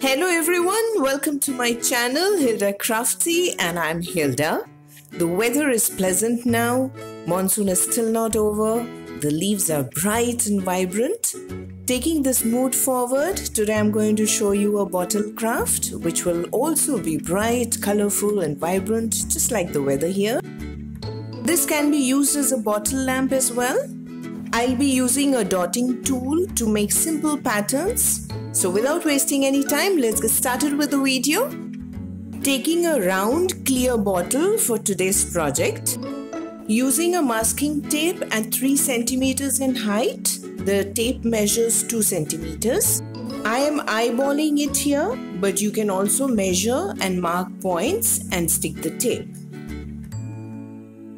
Hello everyone, welcome to my channel Hilda Crafty and I'm Hilda. The weather is pleasant now, monsoon is still not over, the leaves are bright and vibrant. Taking this mood forward, today I'm going to show you a bottle craft which will also be bright, colorful and vibrant just like the weather here. This can be used as a bottle lamp as well. I'll be using a dotting tool to make simple patterns. So without wasting any time, let's get started with the video. Taking a round clear bottle for today's project. Using a masking tape at 3 centimeters in height, the tape measures 2 centimeters. I am eyeballing it here, but you can also measure and mark points and stick the tape.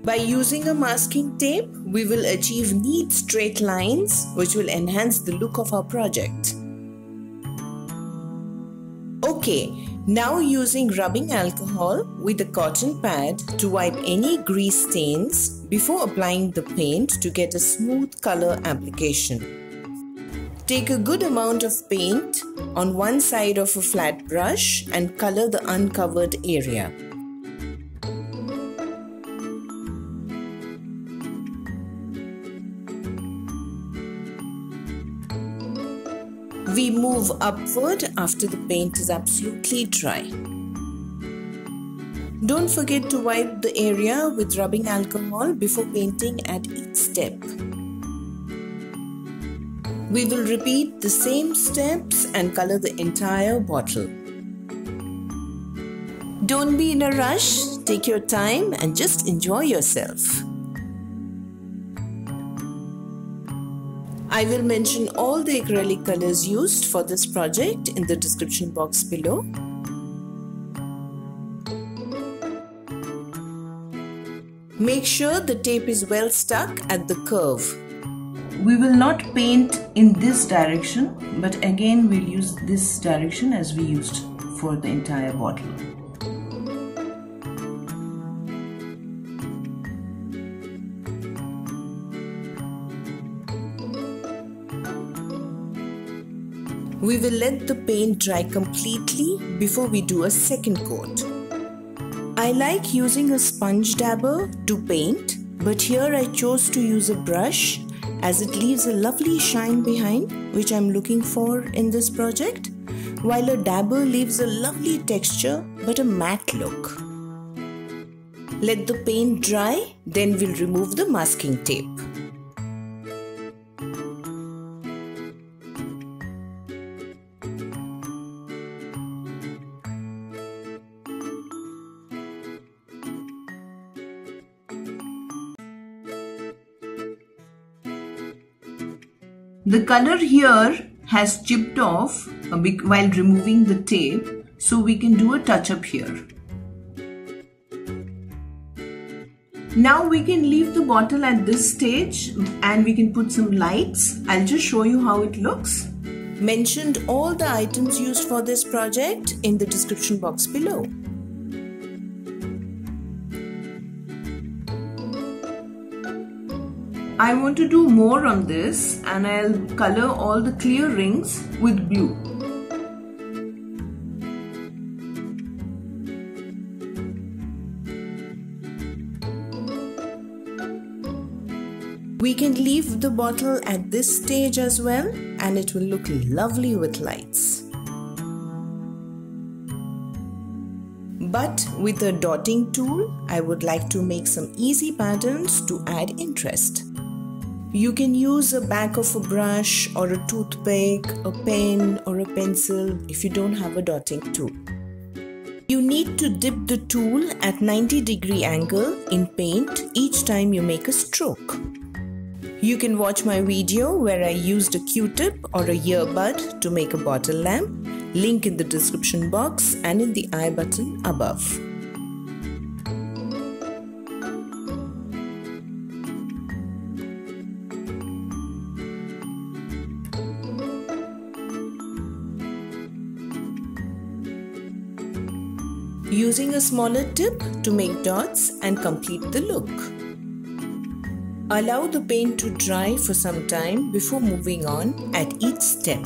By using a masking tape, we will achieve neat straight lines which will enhance the look of our project. Okay, now using rubbing alcohol with a cotton pad to wipe any grease stains before applying the paint to get a smooth color application. Take a good amount of paint on one side of a flat brush and color the uncovered area. We move upward after the paint is absolutely dry. Don't forget to wipe the area with rubbing alcohol before painting at each step. We will repeat the same steps and color the entire bottle. Don't be in a rush, take your time and just enjoy yourself. I will mention all the acrylic colors used for this project in the description box below. Make sure the tape is well stuck at the curve. We will not paint in this direction but again we'll use this direction as we used for the entire bottle. We will let the paint dry completely before we do a second coat. I like using a sponge dabber to paint, but here I chose to use a brush as it leaves a lovely shine behind which I'm looking for in this project, while a dabber leaves a lovely texture but a matte look. Let the paint dry, then we'll remove the masking tape. The color here has chipped off uh, while removing the tape so we can do a touch up here. Now we can leave the bottle at this stage and we can put some lights. I'll just show you how it looks. Mentioned all the items used for this project in the description box below. I want to do more on this and I'll color all the clear rings with blue. We can leave the bottle at this stage as well and it will look lovely with lights. But with a dotting tool, I would like to make some easy patterns to add interest. You can use a back of a brush or a toothpick, a pen or a pencil if you don't have a dotting tool. You need to dip the tool at 90 degree angle in paint each time you make a stroke. You can watch my video where I used a q-tip or a earbud to make a bottle lamp, link in the description box and in the i button above. Smaller tip to make dots and complete the look. Allow the paint to dry for some time before moving on at each step.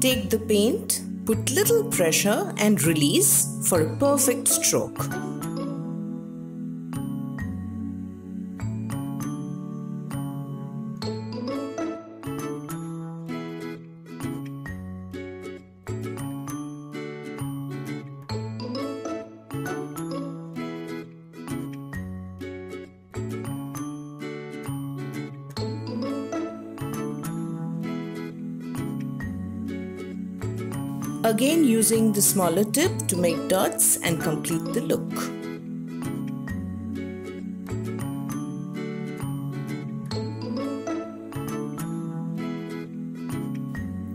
Take the paint, put little pressure and release for a perfect stroke. Again using the smaller tip to make dots and complete the look.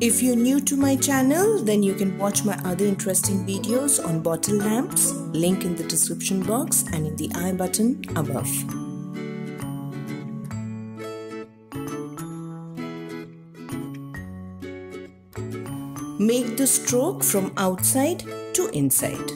If you're new to my channel, then you can watch my other interesting videos on bottle lamps, link in the description box and in the i button above. Make the stroke from outside to inside.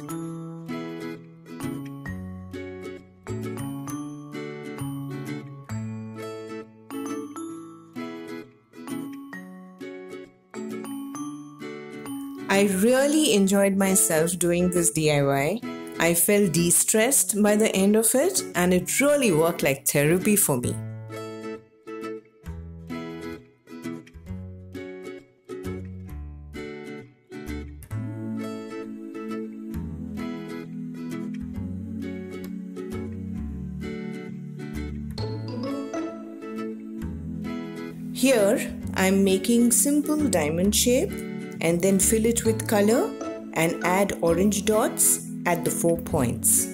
I really enjoyed myself doing this DIY. I felt de stressed by the end of it, and it really worked like therapy for me. Here I'm making simple diamond shape and then fill it with color and add orange dots at the four points.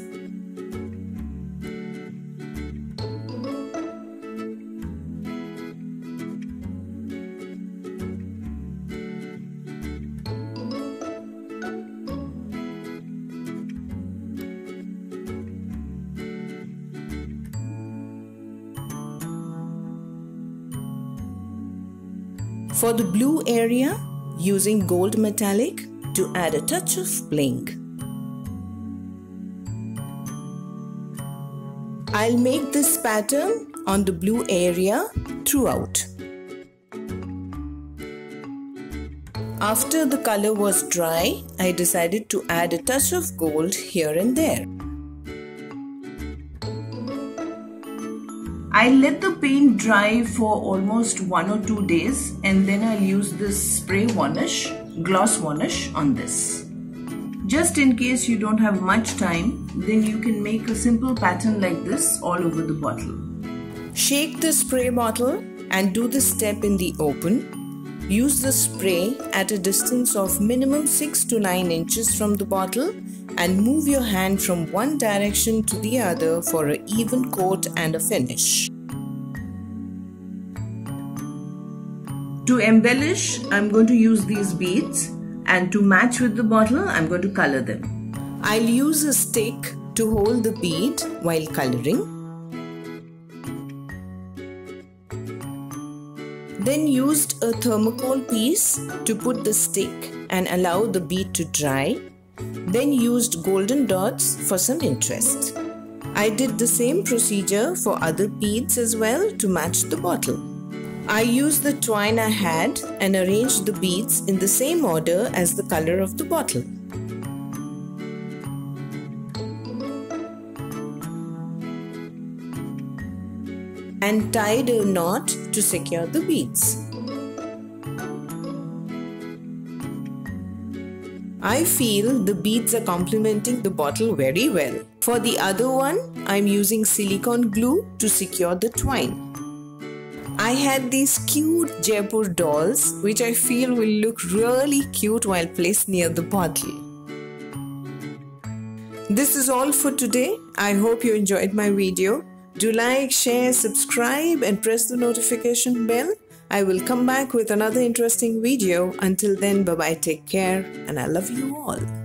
For the blue area, using gold metallic to add a touch of bling. I'll make this pattern on the blue area throughout. After the color was dry, I decided to add a touch of gold here and there. I let the paint dry for almost one or two days and then I'll use this spray varnish, gloss varnish on this. Just in case you don't have much time, then you can make a simple pattern like this all over the bottle. Shake the spray bottle and do the step in the open. Use the spray at a distance of minimum 6 to 9 inches from the bottle and move your hand from one direction to the other for an even coat and a finish. To embellish, I'm going to use these beads and to match with the bottle, I'm going to color them. I'll use a stick to hold the bead while coloring. Then used a thermocol piece to put the stick and allow the bead to dry then used golden dots for some interest. I did the same procedure for other beads as well to match the bottle. I used the twine I had and arranged the beads in the same order as the color of the bottle. and tied a knot to secure the beads. I feel the beads are complementing the bottle very well. For the other one, I'm using silicone glue to secure the twine. I had these cute Jaipur dolls which I feel will look really cute while placed near the bottle. This is all for today. I hope you enjoyed my video. Do like, share, subscribe and press the notification bell I will come back with another interesting video. Until then, bye bye, take care, and I love you all.